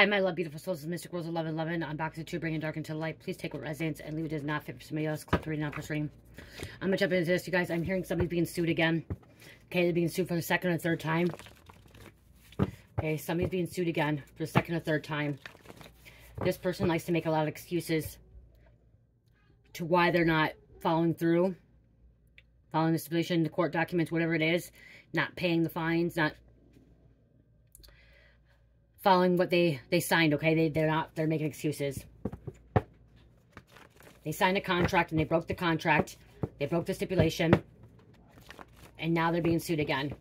Hi, my love, beautiful souls. This is Mystic Rose 1111. Unboxing 2, bringing dark into light. Please take what resonates and leave it as not fit for somebody else. Click the reading out for stream. I'm going to jump into this, you guys. I'm hearing somebody being sued again. Okay, they're being sued for the second or third time. Okay, somebody's being sued again for the second or third time. This person likes to make a lot of excuses to why they're not following through, following the stipulation, the court documents, whatever it is, not paying the fines, not following what they, they signed, okay? They, they're not, they're making excuses. They signed a contract and they broke the contract. They broke the stipulation. And now they're being sued again.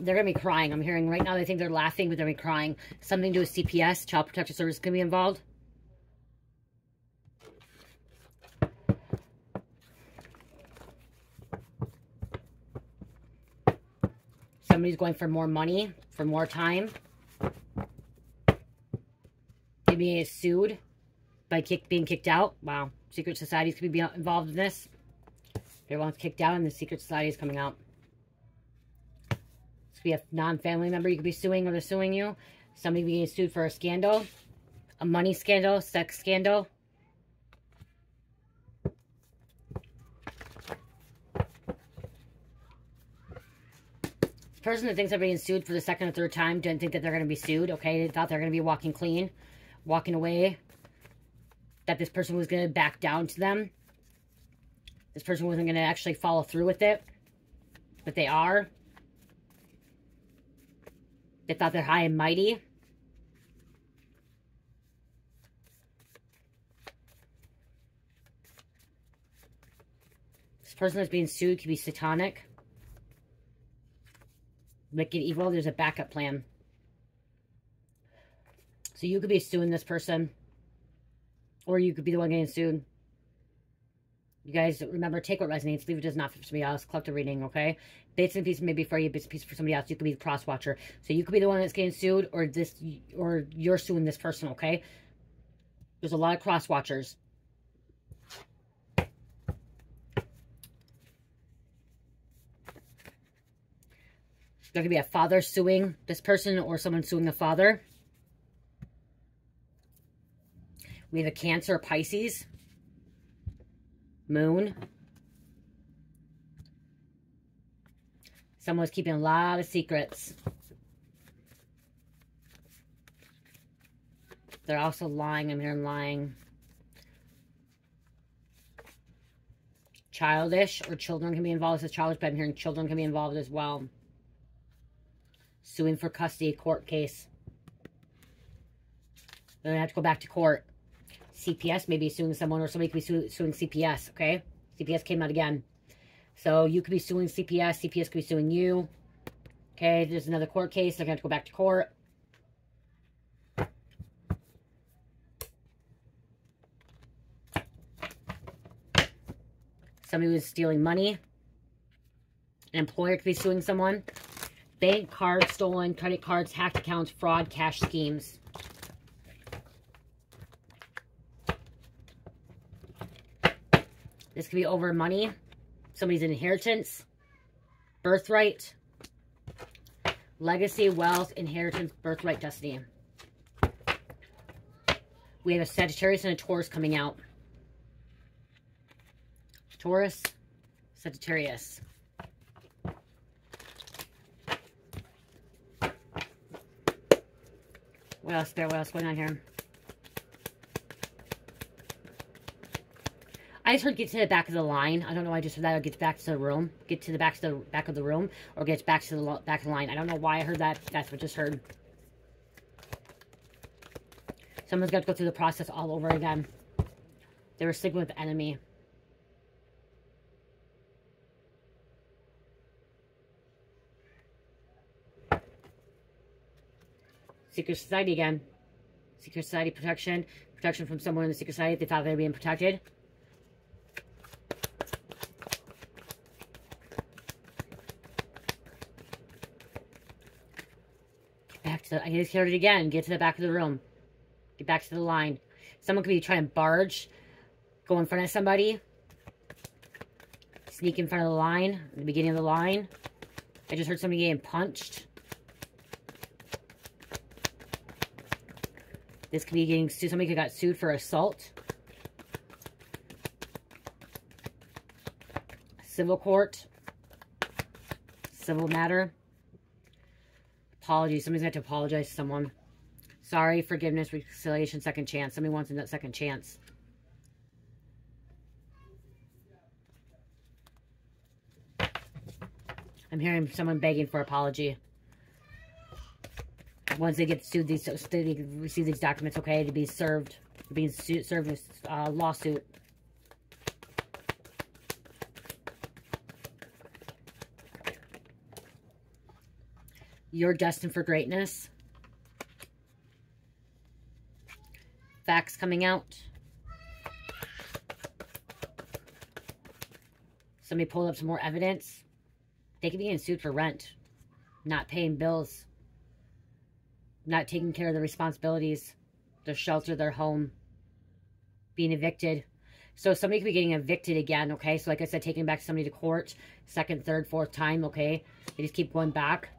They're going to be crying. I'm hearing right now they think they're laughing, but they're going to be crying. Something to do with CPS, Child Protective Service, going to be involved. Somebody's going for more money, for more time. Is sued by kick, being kicked out. Wow. Secret societies could be involved in this. Everyone's kicked out and the secret society is coming out. This could be a non-family member you could be suing or they're suing you. Somebody being sued for a scandal. A money scandal, sex scandal. Person that thinks they're being sued for the second or third time didn't think that they're going to be sued, okay? They thought they're going to be walking clean, walking away, that this person was going to back down to them. This person wasn't going to actually follow through with it, but they are. They thought they're high and mighty. This person that's being sued could be satanic wicked evil, there's a backup plan. So you could be suing this person. Or you could be the one getting sued. You guys, remember, take what resonates. Leave it does not for somebody else. Collect a reading, okay? Bits and pieces maybe for you, bits and pieces for somebody else. You could be the cross watcher. So you could be the one that's getting sued, or this, or you're suing this person, okay? There's a lot of cross There could be a father suing this person or someone suing the father. We have a Cancer, Pisces, Moon. Someone's keeping a lot of secrets. They're also lying. I'm hearing lying. Childish or children can be involved as childish, but I'm hearing children can be involved as well suing for custody court case. Going to have to go back to court. CPS may be suing someone or somebody could be su suing CPS, okay? CPS came out again. So you could be suing CPS. CPS could be suing you. Okay, there's another court case. They're going to go back to court. Somebody was stealing money. An employer could be suing someone bank cards stolen, credit cards, hacked accounts, fraud, cash schemes. This could be over money, somebody's inheritance, birthright, legacy, wealth, inheritance, birthright, destiny. We have a Sagittarius and a Taurus coming out. Taurus, Sagittarius. What else there? What else going on here? I just heard get to the back of the line. I don't know why I just heard that. I'll get back to the room. Get to the back of the back of the room. Or get back to the back of the line. I don't know why I heard that. That's what I just heard. Someone's got to go through the process all over again. They were sleeping with the enemy. Secret Society again. Secret Society protection. Protection from someone in the Secret Society. They thought they were being protected. back to the, I just heard it again. Get to the back of the room. Get back to the line. Someone could be trying to barge. Go in front of somebody. Sneak in front of the line. the beginning of the line. I just heard somebody getting punched. This could be getting sued. Somebody could got sued for assault. Civil court. Civil matter. Apology. Somebody's got to apologize to someone. Sorry, forgiveness, reconciliation, second chance. Somebody wants a second chance. I'm hearing someone begging for apology once they get sued, these they receive these documents, okay, to be served, being served this uh, lawsuit. You're destined for greatness. Facts coming out. Somebody pulled up some more evidence. They could be getting sued for rent, not paying bills not taking care of the responsibilities, their shelter, their home, being evicted. So somebody could be getting evicted again, okay? So like I said, taking back somebody to court, second, third, fourth time, okay? They just keep going back.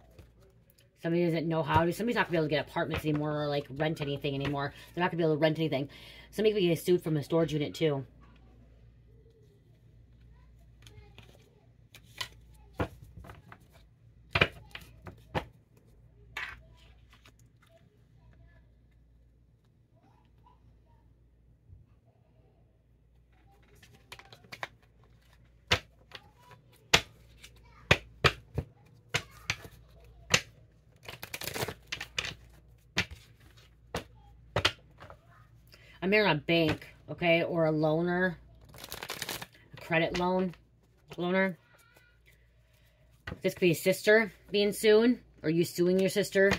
Somebody doesn't know how to. Somebody's not going to be able to get apartments anymore or like rent anything anymore. They're not going to be able to rent anything. Somebody could be getting sued from a storage unit too. I'm on a bank, okay, or a loaner, a credit loan, loaner. This could be a sister being sued, or you suing your sister.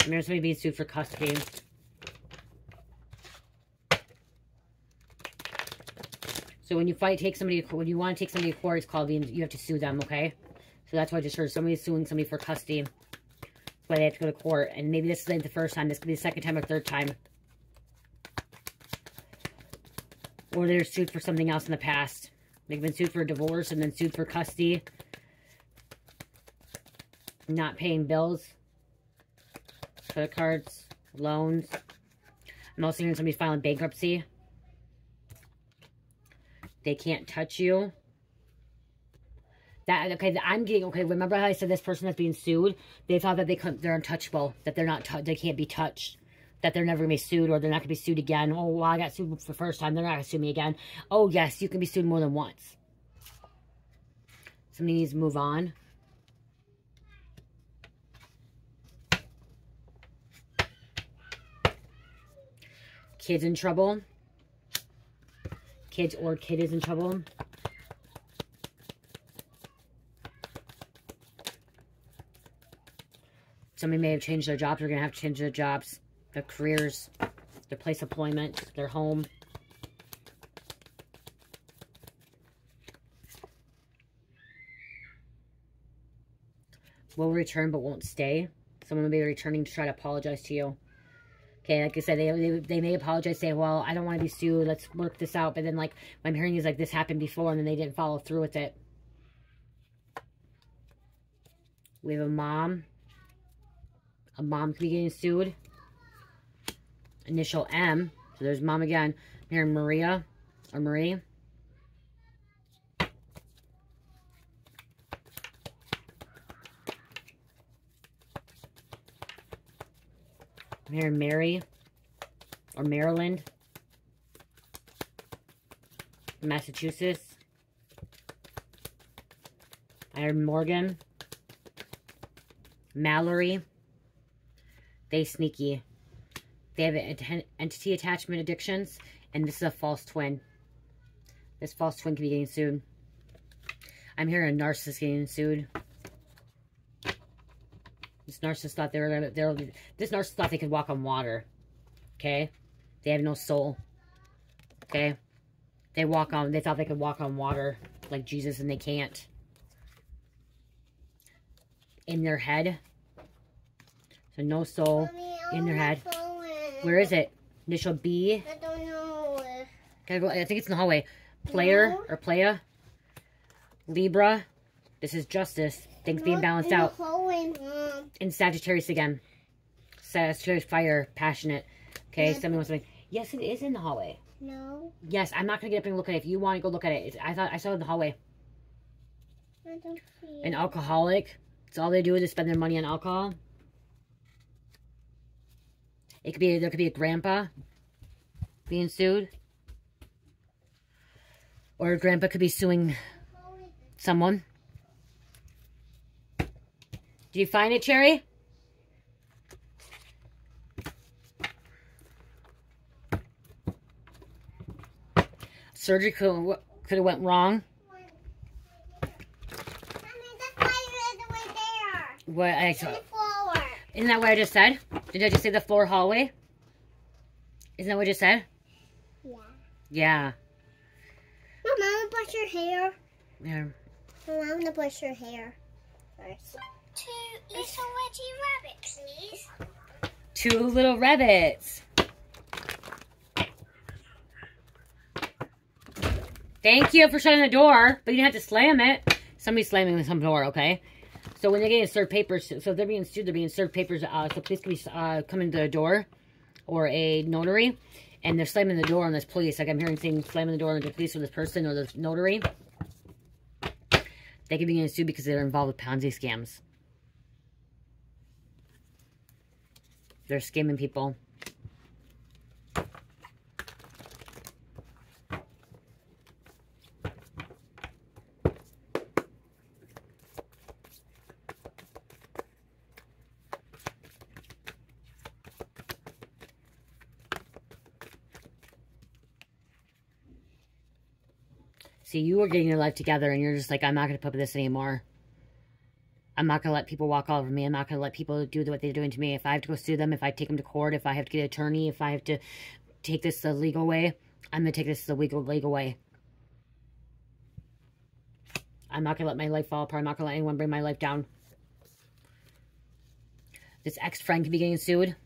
I'm being sued for custody. So when you fight, take somebody, when you want to take somebody to court, it's called you have to sue them, okay? So that's why I just heard somebody's suing somebody for custody. That's why they have to go to court. And maybe this isn't the first time. This could be the second time or third time. Or they're sued for something else in the past. They've been sued for a divorce and then sued for custody. Not paying bills. Credit cards. Loans. I'm also hearing somebody filing bankruptcy. They can't touch you. That okay, I'm getting okay. Remember how I said this person that's being sued? They thought that they couldn't, they're untouchable, that they're not, they can't be touched, that they're never gonna be sued, or they're not gonna be sued again. Oh, well, I got sued for the first time, they're not gonna sue me again. Oh yes, you can be sued more than once. Somebody needs to move on. Kids in trouble kids or kid is in trouble. Somebody may have changed their jobs. They're going to have to change their jobs, their careers, their place of employment, their home. Will return but won't stay. Someone will be returning to try to apologize to you. Okay, like I said, they, they, they may apologize, say, well, I don't want to be sued, let's work this out. But then, like, I'm hearing is, like, this happened before, and then they didn't follow through with it. We have a mom. A mom could be getting sued. Initial M. So there's mom again. I'm hearing Maria, or Marie. Here Mary or Maryland, Massachusetts. I heard Morgan, Mallory. They sneaky. They have entity attachment addictions, and this is a false twin. This false twin can be getting sued. I'm hearing a narcissist getting sued. Narcissist thought they were gonna, they're, this narcissist thought they could walk on water. Okay? They have no soul. Okay? They walk on, they thought they could walk on water like Jesus and they can't. In their head, So no soul Mommy, in their head. phone. Where is it? Initial B. I don't know. Gotta go. I think it's in the hallway. Player No. or playa. Libra. This is justice. Things being balanced out. In Sagittarius again. Sagittarius fire, passionate. Okay, somebody wants something. Yes, it is in the hallway. No, Yes, I'm not gonna get up and look at it. If you want to go look at it, it's, I thought I saw it in the hallway. I don't see An alcoholic. It's all they do is spend their money on alcohol. It could be there could be a grandpa being sued. Or grandpa could be suing someone. Did you find it, Cherry? Surgery could could have went wrong. Mommy, the fire is right there. What I saw. Isn't that what I just said? Did I just say the floor hallway? Isn't that what I just said? Yeah. Yeah. Mom, I'm gonna brush your hair. Yeah. Mom, I'm gonna brush your hair first. Two little wedgie rabbits, please. Two little rabbits. Thank you for shutting the door, but you didn't have to slam it. Somebody's slamming some door, okay? So when they're getting served papers, so if they're being sued, they're being served papers. Uh, so police can be uh, coming to the door, or a notary, and they're slamming the door on this police. Like I'm hearing things slamming the door on the police or this person or this notary. They could be getting sued because they're involved with Ponzi scams. They're scamming people. See, you were getting your life together and you're just like, I'm not going to put this anymore. I'm not going to let people walk all over me. I'm not going to let people do what they're doing to me. If I have to go sue them, if I take them to court, if I have to get an attorney, if I have to take this the legal way, I'm going to take this the legal, legal way. I'm not going to let my life fall apart. I'm not going to let anyone bring my life down. This ex-friend could be getting sued.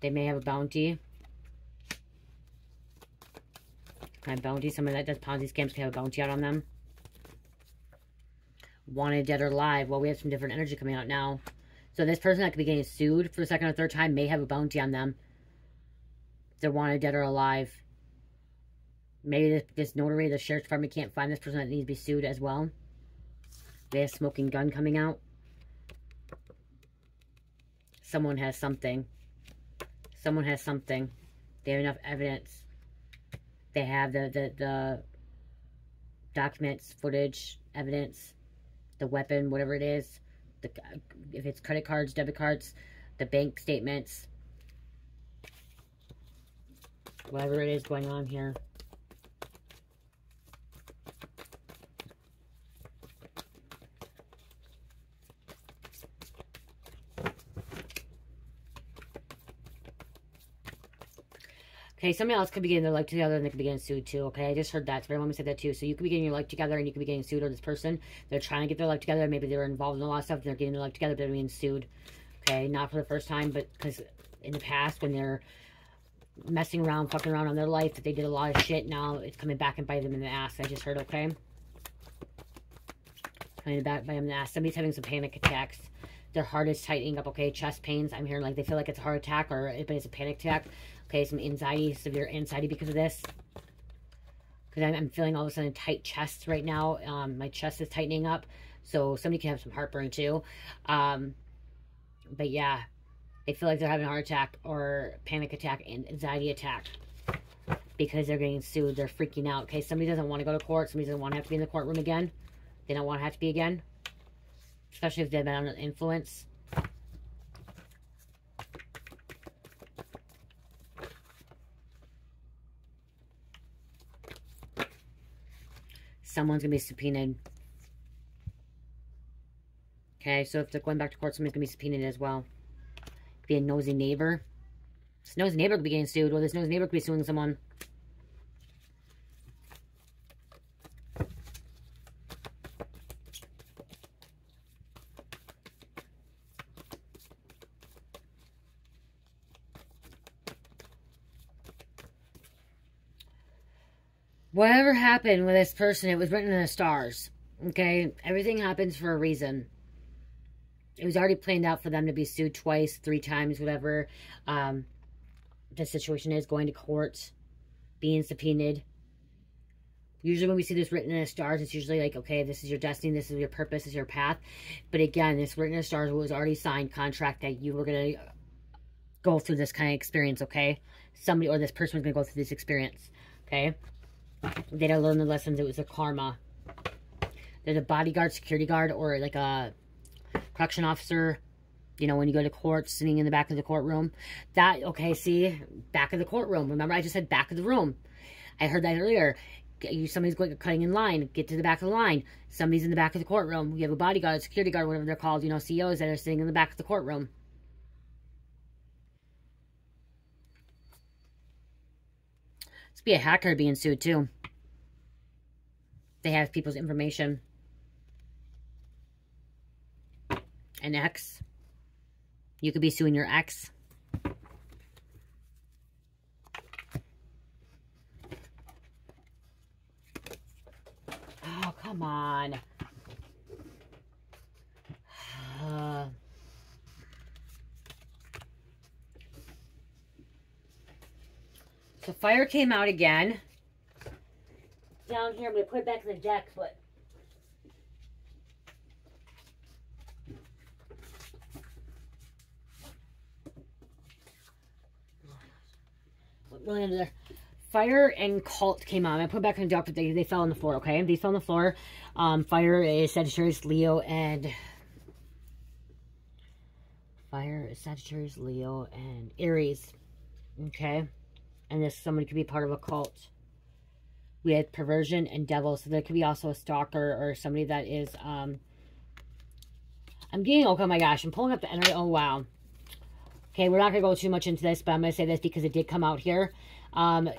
They may have a bounty. Can I bounty? Someone that does Ponzi scams can have a bounty out on them. Wanted dead or alive. Well, we have some different energy coming out now. So this person that could be getting sued for the second or third time may have a bounty on them. They're wanted dead or alive. Maybe this, this notary, the sheriff's department can't find this person that needs to be sued as well. They have smoking gun coming out. Someone has something. Someone has something. They have enough evidence. They have the, the, the documents, footage, evidence, the weapon, whatever it is. The, if it's credit cards, debit cards, the bank statements. Whatever it is going on here. Okay, somebody else could be getting their life together and they could be getting sued too. Okay, I just heard that. So my mom said that too. So you could be getting your life together and you could be getting sued or this person. They're trying to get their life together. Maybe they were involved in a lot of stuff and they're getting their life together, but they're being sued. Okay, not for the first time, but because in the past when they're messing around, fucking around on their life, that they did a lot of shit. Now it's coming back and bite them in the ass. I just heard, okay? Coming back by them in the ass. Somebody's having some panic attacks. Their heart is tightening up, okay? Chest pains. I'm hearing like they feel like it's a heart attack or it's a panic attack. Okay, some anxiety, severe anxiety because of this. Because I'm, I'm feeling all of a sudden tight chest right now. Um, my chest is tightening up. So somebody can have some heartburn too. Um, but yeah, they feel like they're having a heart attack or panic attack and anxiety attack because they're getting sued. They're freaking out. Okay, somebody doesn't want to go to court. Somebody doesn't want to have to be in the courtroom again. They don't want to have to be again. Especially if they've been under influence. Someone's going to be subpoenaed. Okay, so if they're going back to court, someone's going to be subpoenaed as well. Could be a nosy neighbor. This nosy neighbor could be getting sued, or this nosy neighbor could be suing someone. whatever happened with this person, it was written in the stars. Okay? Everything happens for a reason. It was already planned out for them to be sued twice, three times, whatever um, the situation is, going to court, being subpoenaed. Usually when we see this written in the stars, it's usually like, okay, this is your destiny, this is your purpose, this is your path. But again, this written in the stars was already signed contract that you were going to go through this kind of experience, okay? Somebody or this person was going to go through this experience, okay? They don't learn the lessons. It was a karma. There's a bodyguard, security guard, or like a correction officer. You know, when you go to court, sitting in the back of the courtroom. That, okay, see, back of the courtroom. Remember, I just said back of the room. I heard that earlier. You, somebody's going cutting in line. Get to the back of the line. Somebody's in the back of the courtroom. You have a bodyguard, security guard, whatever they're called. You know, CEOs that are sitting in the back of the courtroom. This be a hacker being sued too. They have people's information. An ex. You could be suing your ex. Oh, come on. So fire came out again. Down here, I'm going to put it back in the deck, but... Really under there. Fire and Cult came out. I put back in the deck, but they, they fell on the floor, okay? They fell on the floor. Um, fire is Sagittarius, Leo, and... Fire is Sagittarius, Leo, and Aries. Okay? And this somebody could be part of a cult. Had perversion and devil, so there could be also a stalker or somebody that is, um, I'm getting, oh my gosh, I'm pulling up the energy, oh wow. Okay, we're not going to go too much into this, but I'm going to say this because it did come out here. Um,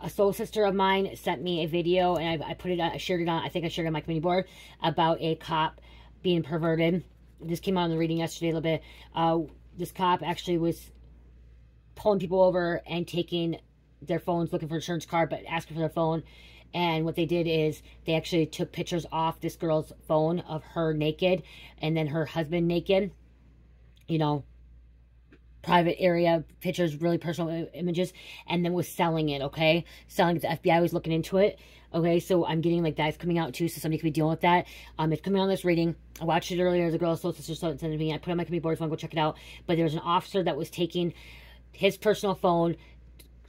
a soul sister of mine sent me a video, and I, I put it, I shared it on, I think I shared it on my community board, about a cop being perverted. This came out in the reading yesterday a little bit. Uh, this cop actually was pulling people over and taking their phones looking for insurance card, but asking for their phone. And what they did is they actually took pictures off this girl's phone of her naked and then her husband naked. You know, private area pictures, really personal images, and then was selling it, okay? Selling it. The FBI was looking into it. Okay, so I'm getting like that's coming out too, so somebody could be dealing with that. Um, it's coming on this reading. I watched it earlier. The girl soul sister sent it to me. I put it on my community board. If you want to go check it out. But there was an officer that was taking his personal phone,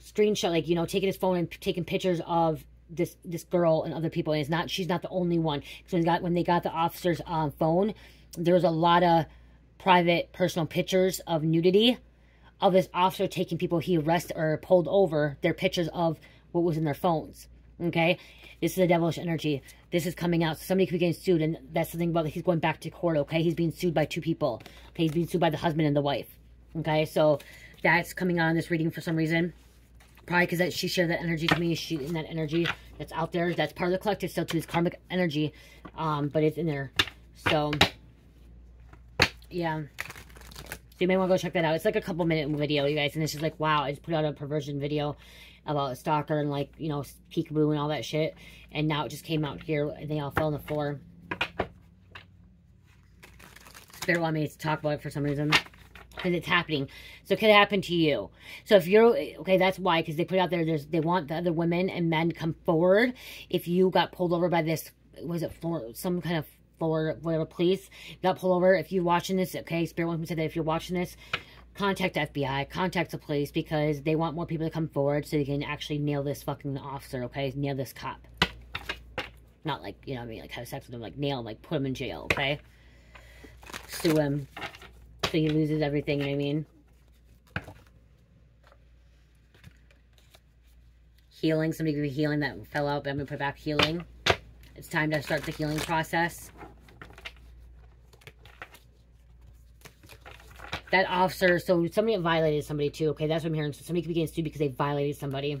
screenshot, like, you know, taking his phone and taking pictures of this this girl and other people. And it's not, she's not the only one. So when, got, when they got the officer's um, phone, there was a lot of private personal pictures of nudity of this officer taking people he arrested or pulled over, their pictures of what was in their phones. Okay? This is a devilish energy. This is coming out. So somebody could be getting sued, and that's the thing about. He's going back to court, okay? He's being sued by two people. Okay, he's being sued by the husband and the wife. Okay, so that's coming on this reading for some reason. Probably because that she shared that energy to me. She in that energy that's out there. That's part of the collective still too. It's karmic energy. Um, but it's in there. So yeah. So you may want to go check that out. It's like a couple minute video, you guys. And it's just like, wow, I just put out a perversion video about a stalker and like, you know, peekaboo and all that shit. And now it just came out here and they all fell on the floor. Spirit want me to talk about it for some reason because it's happening. So it could happen to you. So if you're, okay, that's why, because they put out there, there's, they want the other women and men come forward. If you got pulled over by this, was it for some kind of for whatever police, got pulled over. If you're watching this, okay, Spirit wants me to that if you're watching this, contact FBI, contact the police because they want more people to come forward so they can actually nail this fucking officer, okay? Nail this cop. Not like, you know I mean? Like have sex with him, like nail like put him in jail, okay? Sue him so he loses everything, you know I mean? Healing, somebody could be healing that fell out, but I'm going to put back healing. It's time to start the healing process. That officer, so somebody violated somebody too, okay? That's what I'm hearing. So somebody could be getting sued because they violated somebody.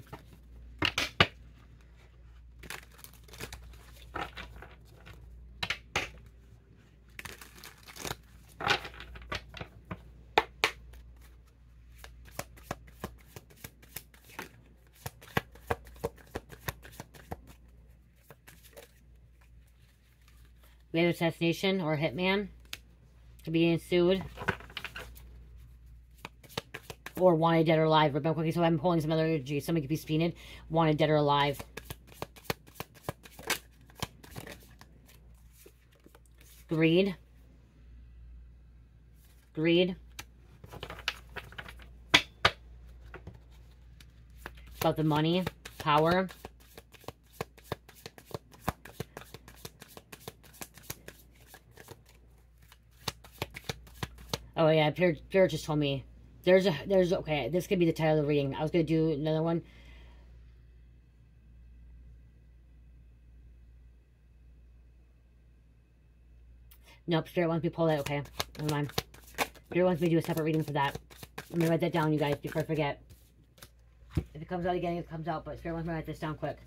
We have assassination or hitman. Could be sued. Or wanted dead or alive. Remember, Okay, so I'm pulling some other energy. Somebody could be subpoenaed. Wanted dead or alive. Greed. Greed. About the money. Power. Yeah, Pierre, Pierre just told me. There's a, there's, okay, this could be the title of the reading. I was going to do another one. Nope, Spirit wants me to pull that. Okay, never mind. Spirit wants me to do a separate reading for that. Let me write that down, you guys, before I forget. If it comes out again, it comes out, but Spirit wants me to write this down quick.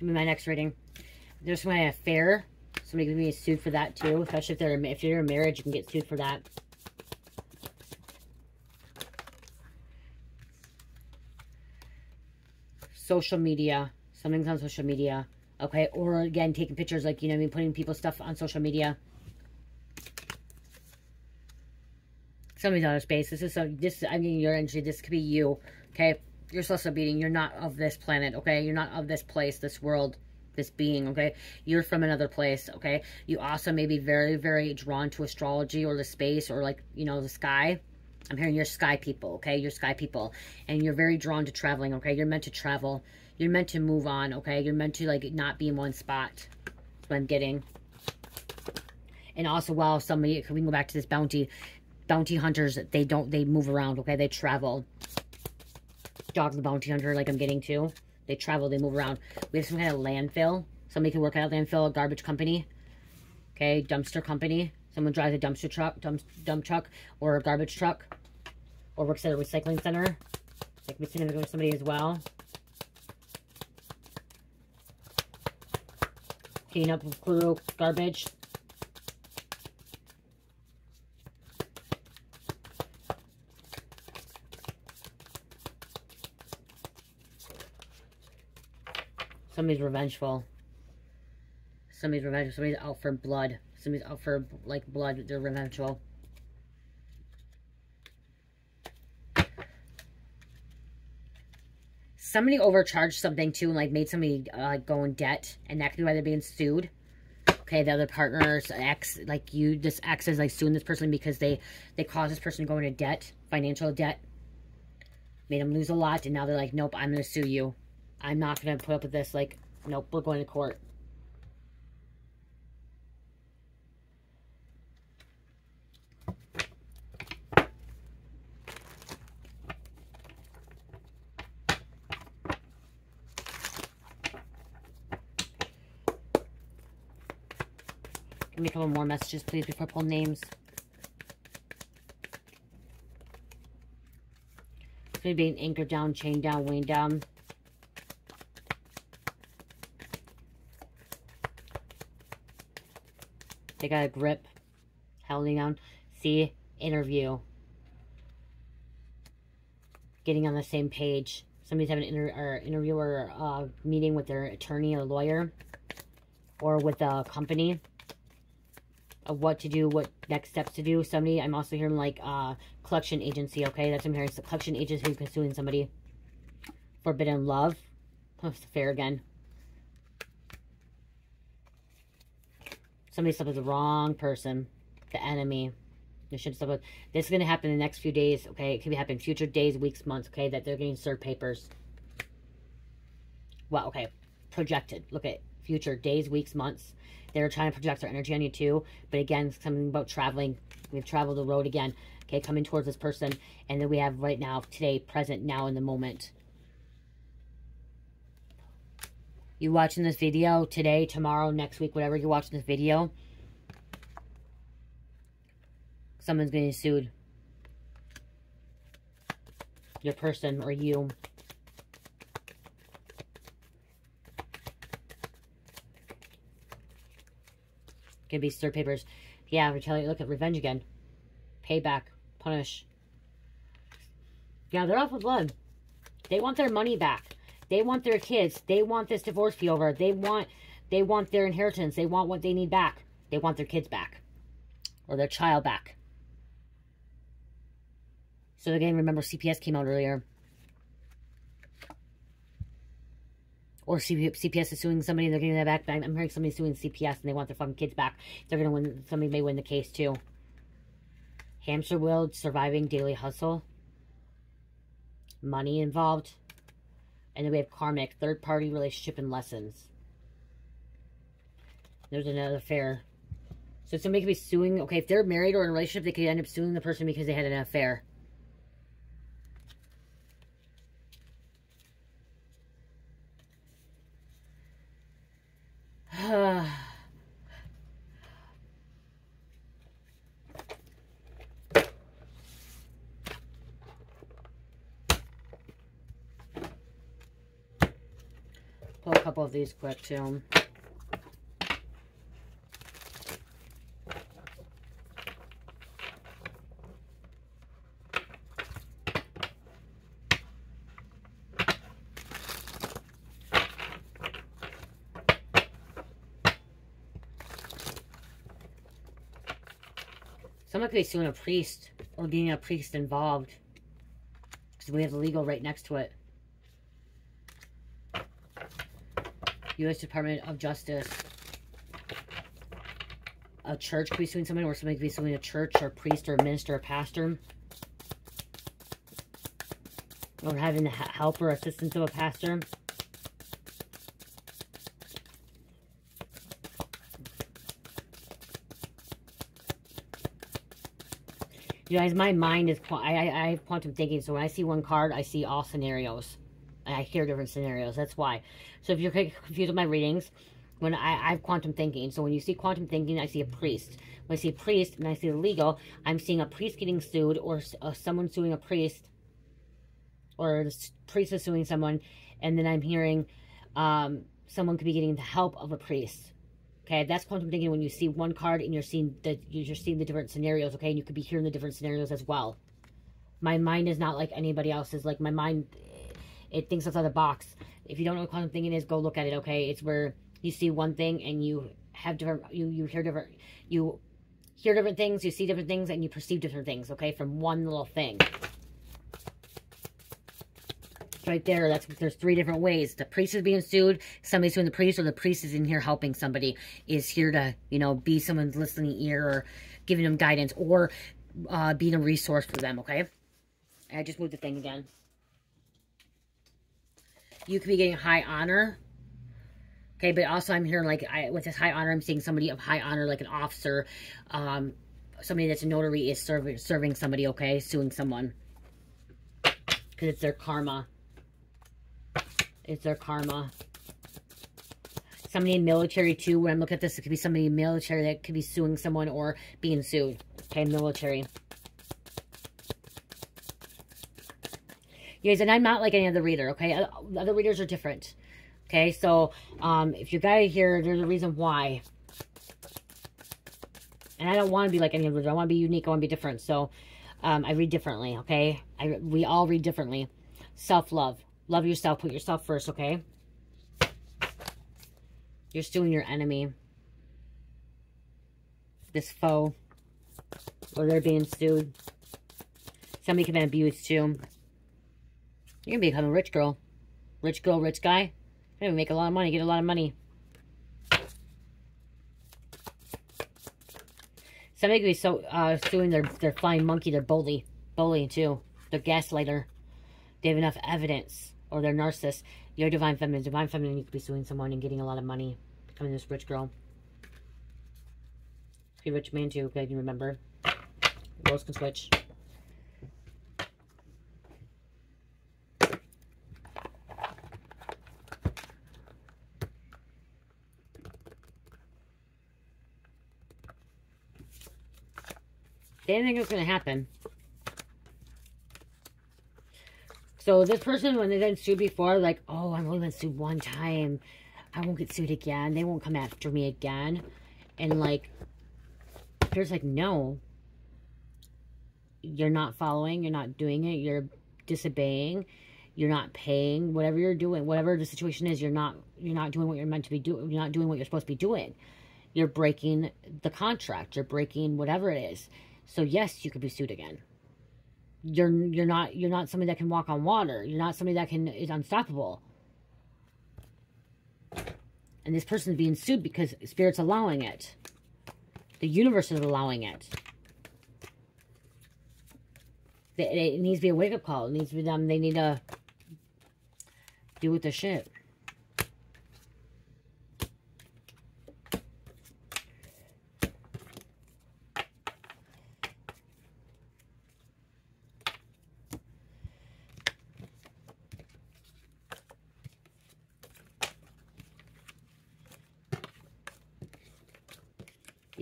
My next reading. There's my affair. Somebody can be sued for that too, especially if they're if you're in marriage, you can get sued for that. Social media. Something's on social media. Okay, or again, taking pictures, like, you know I mean, putting people's stuff on social media. Somebody's out of space. This is so. this, I mean, your energy, this could be you, okay? You're celestial being. You're not of this planet, okay? You're not of this place, this world, this being, okay? You're from another place, okay? You also may be very, very drawn to astrology or the space or like, you know, the sky. I'm hearing you're sky people, okay? You're sky people. And you're very drawn to traveling, okay? You're meant to travel. You're meant to move on, okay? You're meant to, like, not be in one spot. That's what I'm getting. And also, while somebody, we can go back to this bounty, bounty hunters, they don't, they move around, okay? They travel. Dog the Bounty Hunter like I'm getting to. They travel, they move around. We have some kind of landfill. Somebody can work at a landfill, a garbage company. Okay, dumpster company. Someone drives a dumpster truck, dump, dump truck, or a garbage truck. Or works at a recycling center. Could be significant with somebody as well. Clean up crew, garbage. Somebody's revengeful. Somebody's revengeful. Somebody's out for blood. Somebody's out for, like, blood. They're revengeful. Somebody overcharged something, too, and, like, made somebody, uh, go in debt. And that could be why they're being sued. Okay, the other partners, ex, like, you, this ex is, like, suing this person because they, they caused this person to go into debt. Financial debt. Made them lose a lot, and now they're like, nope, I'm going to sue you. I'm not going to put up with this. Like, nope, we're going to court. Give me a couple more messages, please, before I pull names. Maybe being anchored down, chained down, weighing down. They got a grip. Holding on. See? Interview. Getting on the same page. Somebody's having an inter or interview or uh, meeting with their attorney or lawyer. Or with a company. Of what to do, what next steps to do. Somebody, I'm also hearing like uh, collection agency, okay? That's what I'm hearing. It's a collection agency who's pursuing somebody. Forbidden love. Oh, it's fair again. Somebody slept with the wrong person. The enemy. You should slept with. This is going to happen in the next few days, okay? It could be happening future days, weeks, months, okay? That they're getting served papers. Well, okay. Projected. Look at future days, weeks, months. They're trying to project their energy on you too. But again, something about traveling. We've traveled the road again. Okay, coming towards this person. And then we have right now, today, present, now in the moment. You watching this video today, tomorrow, next week, whatever you're watching this video, Someone's getting sued. Your person or you. Could be stir papers. Yeah, retaliate. Look at revenge again. Payback. Punish. Yeah, they're off with blood. They want their money back. They want their kids. They want this divorce be over. They want they want their inheritance. They want what they need back. They want their kids back. Or their child back. So again, remember CPS came out earlier. Or CPS is suing somebody, and they're getting that back. I'm hearing somebody suing CPS and they want their fucking kids back. They're going to win, somebody may win the case too. Hamster wheel, surviving daily hustle. Money involved. And then we have karmic, third party relationship and lessons. There's another affair. So somebody could be suing, okay, if they're married or in a relationship, they could end up suing the person because they had an affair. Pull a couple of these quick too. Someone could be suing a priest or getting a priest involved. Because we have the legal right next to it. U.S. Department of Justice. A church could be suing someone, or somebody could be suing a church, or a priest, or a minister, or a pastor. Or having the help or assistance of a pastor. You guys, my mind is, I, I, I have quantum thinking, so when I see one card, I see all scenarios. I hear different scenarios, that's why. So if you're confused with my readings, when I, I have quantum thinking, so when you see quantum thinking, I see a priest. When I see a priest and I see the legal, I'm seeing a priest getting sued or uh, someone suing a priest or the priest is suing someone, and then I'm hearing um, someone could be getting the help of a priest. Okay, that's quantum thinking when you see one card and you're seeing the you're seeing the different scenarios, okay? And you could be hearing the different scenarios as well. My mind is not like anybody else's. Like my mind it thinks outside the box. If you don't know what quantum thinking is, go look at it, okay? It's where you see one thing and you have different you you hear different you hear different things, you see different things, and you perceive different things, okay, from one little thing right there. That's there's three different ways. The priest is being sued, somebody's suing the priest, or the priest is in here helping somebody, is here to, you know, be someone's listening ear or giving them guidance or uh, being a resource for them, okay? I just moved the thing again. You could be getting high honor. Okay, but also I'm hearing like I, with this high honor, I'm seeing somebody of high honor, like an officer, um, somebody that's a notary is serving serving somebody, okay, suing someone because it's their karma. It's their karma. Somebody in military, too. When I'm looking at this, it could be somebody in military that could be suing someone or being sued. Okay, military. You guys, and I'm not like any other reader, okay? Other readers are different. Okay, so um, if you got guy here, there's a reason why. And I don't want to be like any other reader. I want to be unique. I want to be different. So um, I read differently, okay? I, we all read differently. Self-love. Love yourself. Put yourself first, okay? You're suing your enemy. This foe. Or they're being sued. Somebody can be abused too. You're to become a rich girl. Rich girl, rich guy. You're to make a lot of money. Get a lot of money. Somebody could be so uh, suing their, their flying monkey, their bully. Bully too. Their gaslighter. They have enough evidence or they're narcissists, you're divine feminine. Divine feminine, you could be suing someone and getting a lot of money, becoming this rich girl. Be rich man too, okay, you remember. Roles can switch. Didn't think it was going to happen. So this person, when they've been sued before, like, oh, I've only been sued one time. I won't get sued again. They won't come after me again. And like, there's like, no. You're not following. You're not doing it. You're disobeying. You're not paying. Whatever you're doing, whatever the situation is, you're not. You're not doing what you're meant to be doing. You're not doing what you're supposed to be doing. You're breaking the contract. You're breaking whatever it is. So yes, you could be sued again. You're you're not you're not somebody that can walk on water. You're not somebody that can is unstoppable. And this person's being sued because Spirit's allowing it. The universe is allowing it. It needs to be a wake-up call. It needs to be them. They need to do with the shit.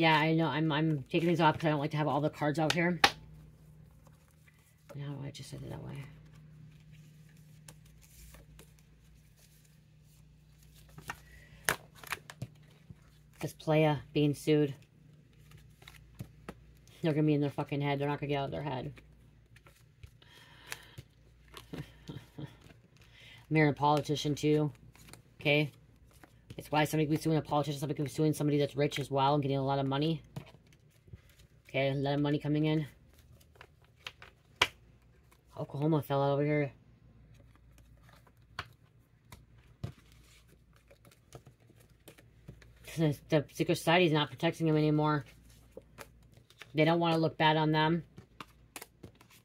Yeah, I know. I'm I'm taking these off because I don't like to have all the cards out here. No, I just said it that way? This playa being sued. They're going to be in their fucking head. They're not going to get out of their head. marrying a politician too. Okay? It's why somebody could be suing a politician, somebody could be suing somebody that's rich as well and getting a lot of money. Okay, a lot of money coming in. Oklahoma fell out over here. The secret society is not protecting them anymore. They don't want to look bad on them.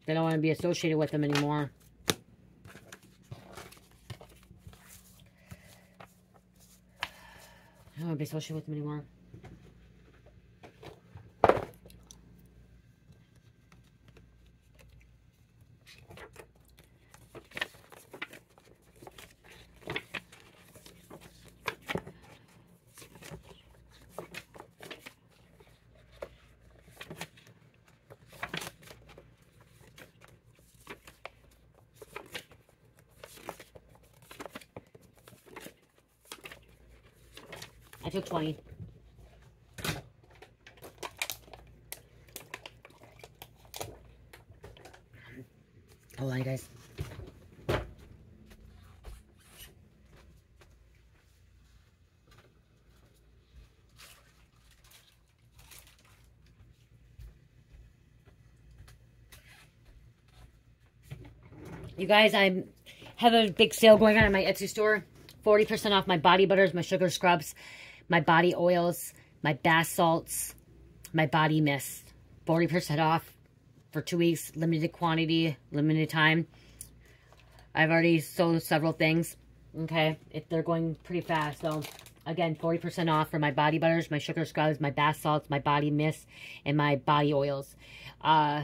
They don't want to be associated with them anymore. I don't want to be associated with them anymore. I took 20. Hold on, guys. You guys, I have a big sale going on in my Etsy store. 40% off my body butters, my sugar scrubs, my body oils, my bath salts, my body mist. 40% off for two weeks, limited quantity, limited time. I've already sold several things. Okay, if they're going pretty fast. So, again, 40% off for my body butters, my sugar scrubs, my bath salts, my body mist, and my body oils. Uh,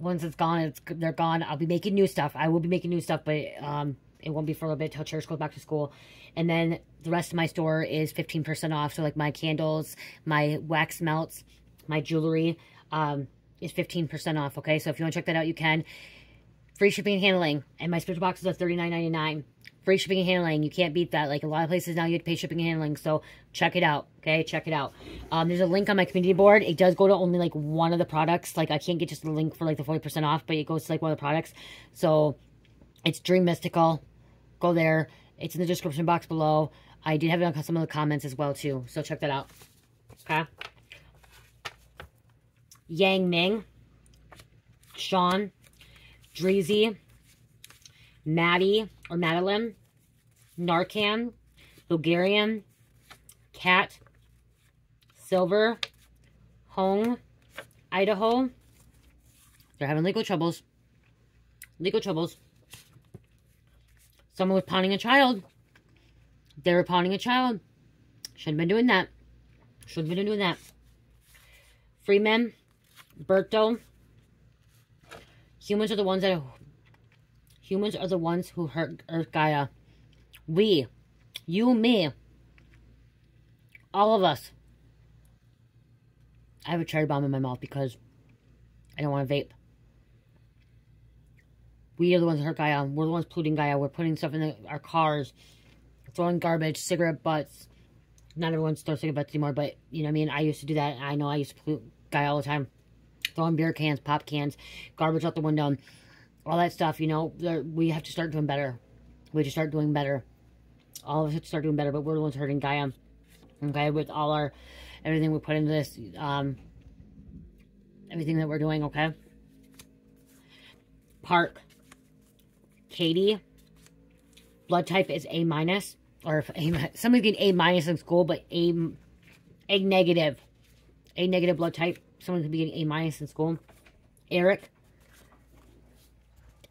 once it's gone, it's they're gone. I'll be making new stuff. I will be making new stuff, but um, it won't be for a little bit till Cherish goes back to school. And then the rest of my store is 15% off. So like my candles, my wax melts, my jewelry um, is 15% off. Okay, so if you want to check that out, you can. Free shipping and handling. And my spiritual boxes are $39.99. Free shipping and handling. You can't beat that. Like a lot of places now, you have to pay shipping and handling. So check it out. Okay, check it out. Um, there's a link on my community board. It does go to only like one of the products. Like I can't get just the link for like the 40% off, but it goes to like one of the products. So it's Dream Mystical. Go there. It's in the description box below. I did have it on some of the comments as well, too. So check that out. Okay. Yang Ming. Sean. Dreezy. Maddie or Madeline. Narcan. Bulgarian. Cat. Silver. Hong. Idaho. They're having legal troubles. Legal troubles. Someone was pawning a child. They were pawning a child. Shouldn't have been doing that. Shouldn't have been doing that. Freeman, Berto. Humans are the ones that... Humans are the ones who hurt Earth Gaia. We. You, me. All of us. I have a cherry bomb in my mouth because I don't want to vape. We are the ones that hurt Gaia. We're the ones polluting Gaia. We're putting stuff in the, our cars, throwing garbage, cigarette butts. Not everyone's throwing cigarette butts anymore, but, you know what I mean? I used to do that. I know I used to pollute Gaia all the time. Throwing beer cans, pop cans, garbage out the window, all that stuff, you know. We have to start doing better. We have to start doing better. All of us start doing better, but we're the ones hurting Gaia. Okay, with all our, everything we put into this, um, everything that we're doing, okay? Park. Katie. Blood type is A minus. Or if A, somebody being A minus in school, but A, A negative. A negative blood type. Someone could be getting A minus in school. Eric.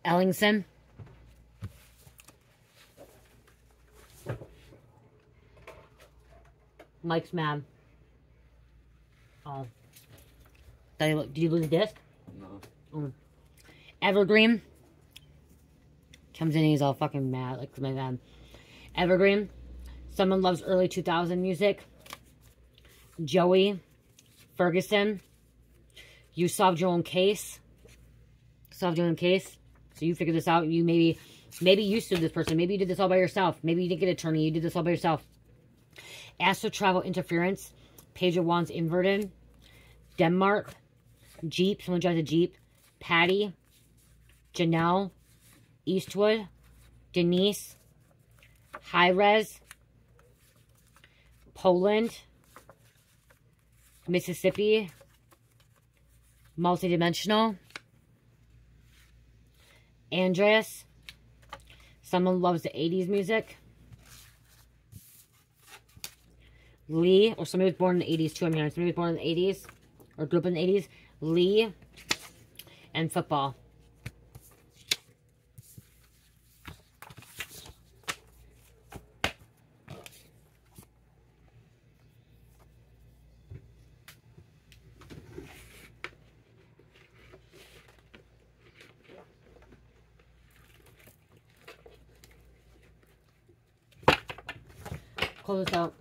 Ellingson. Mike's mad. Oh. Did you lose a disc? No. Oh. Evergreen. Comes in he's all fucking mad. Like, my man. Evergreen. Someone loves early 2000 music. Joey. Ferguson. You solved your own case. Solved your own case. So you figured this out. You maybe, maybe you sued this person. Maybe you did this all by yourself. Maybe you didn't get an attorney. You did this all by yourself. Astral Travel Interference. Page of Wands inverted. Denmark. Jeep. Someone drives a Jeep. Patty. Janelle. Eastwood. Denise. High Res. Poland. Mississippi. Multidimensional. Andreas. Someone loves the 80s music. Lee, or somebody was born in the 80s too. I mean, somebody was born in the 80s, or grew up in the 80s. Lee, and football. Close out.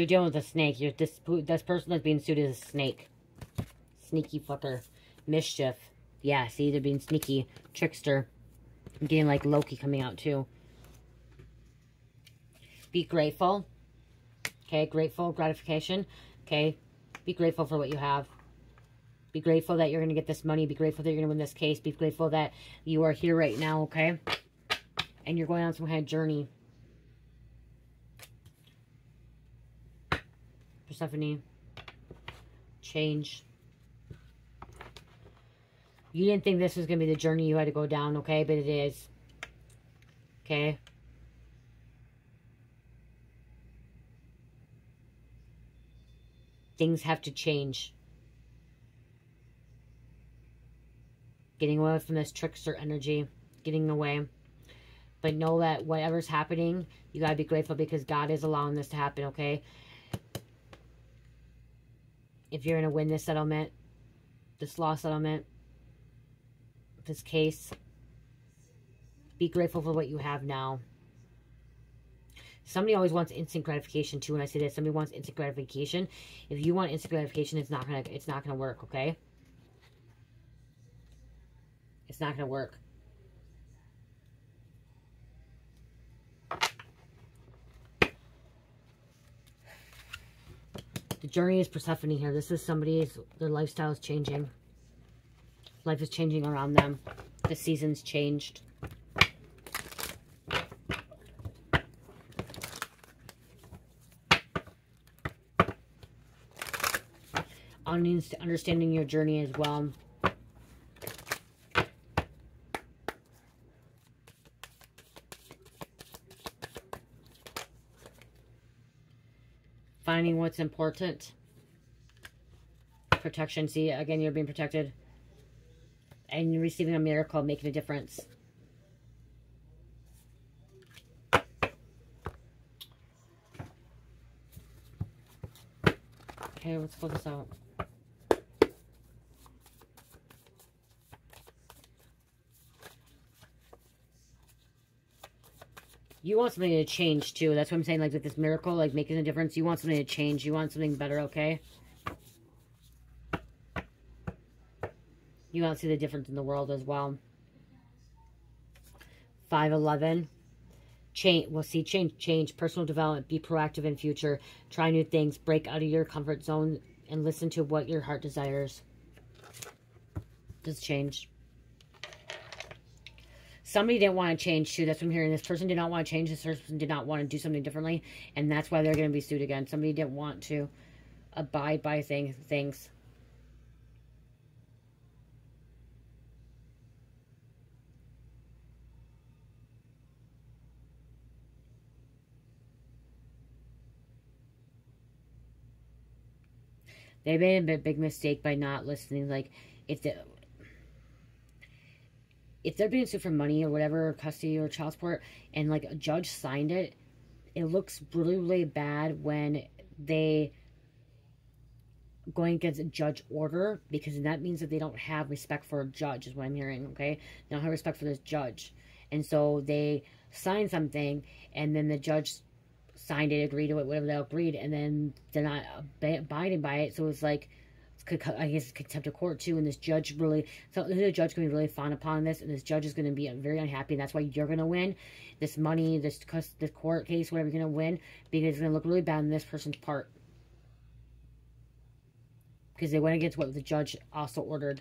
You're dealing with a snake. You're this this person that's being sued is a snake. Sneaky fucker. Mischief. Yeah, see, they're being sneaky. Trickster. I'm getting like Loki coming out too. Be grateful. Okay, grateful, gratification. Okay, be grateful for what you have. Be grateful that you're going to get this money. Be grateful that you're going to win this case. Be grateful that you are here right now, okay? And you're going on some kind of journey. Persephone. Change. You didn't think this was going to be the journey you had to go down, okay? But it is. Okay? Things have to change. Getting away from this trickster energy. Getting away. But know that whatever's happening, you got to be grateful because God is allowing this to happen, okay? If you're going to win this settlement, this law settlement, this case, be grateful for what you have now. Somebody always wants instant gratification too. When I say this, somebody wants instant gratification. If you want instant gratification, it's not gonna it's not gonna work. Okay, it's not gonna work. Journey is Persephone here. This is somebody's, their lifestyle is changing. Life is changing around them. The season's changed. Understanding your journey as well. What's important. Protection. See, again, you're being protected. And you're receiving a miracle, making a difference. Okay, let's pull this out. You want something to change, too. That's what I'm saying, like, with this miracle, like, making a difference. You want something to change. You want something better, okay? You want to see the difference in the world as well. 511. Change. We'll see change. Change. Personal development. Be proactive in future. Try new things. Break out of your comfort zone and listen to what your heart desires. Just change. Somebody didn't want to change too. That's what I'm hearing. This person did not want to change. This person did not want to do something differently. And that's why they're going to be sued again. Somebody didn't want to abide by thing, things. They made a big mistake by not listening. Like, if the if they're being sued for money or whatever, custody or child support, and like a judge signed it, it looks really, really bad when they going against a judge order because that means that they don't have respect for a judge is what I'm hearing, okay? They don't have respect for this judge. And so they sign something and then the judge signed it, agreed to it, whatever they agreed, and then they're not abiding by it. So it's like, I guess contempt of court too. And this judge really, so the judge to be really fond upon this, and this judge is going to be very unhappy. And that's why you're going to win this money, this this court case, whatever you're going to win, because it's going to look really bad on this person's part because they went against what the judge also ordered.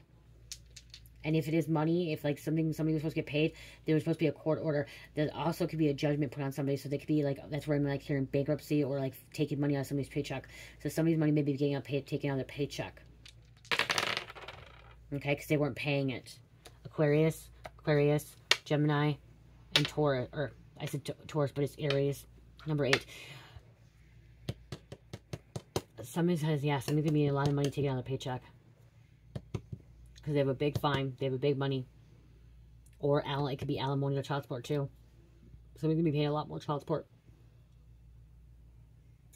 And if it is money, if like something somebody was supposed to get paid, there was supposed to be a court order. There also could be a judgment put on somebody, so they could be like that's where I'm like hearing bankruptcy or like taking money out of somebody's paycheck. So somebody's money may be getting a pay, taken out of their paycheck. Okay, because they weren't paying it. Aquarius, Aquarius, Gemini, and Taurus. Or I said Taurus, but it's Aries. Number eight. Somebody says, yeah, somebody's going to be a lot of money taken out of their paycheck because they have a big fine. They have a big money. Or al it could be alimony or child support too. So we're going to be paying a lot more child support.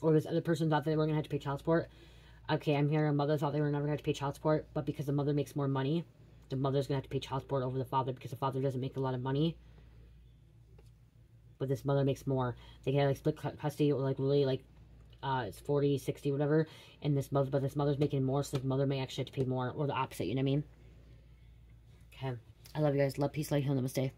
Or this other person thought that they were going to have to pay child support. Okay, I'm here, a mother thought they were never going to have to pay child support. But because the mother makes more money, the mother's going to have to pay child support over the father because the father doesn't make a lot of money. But this mother makes more. They can like split custody or like really like uh, it's 40, 60, whatever, and this mother, but this mother's making more, so the mother may actually have to pay more, or the opposite, you know what I mean? Okay. I love you guys. Love, peace, light, heal, namaste.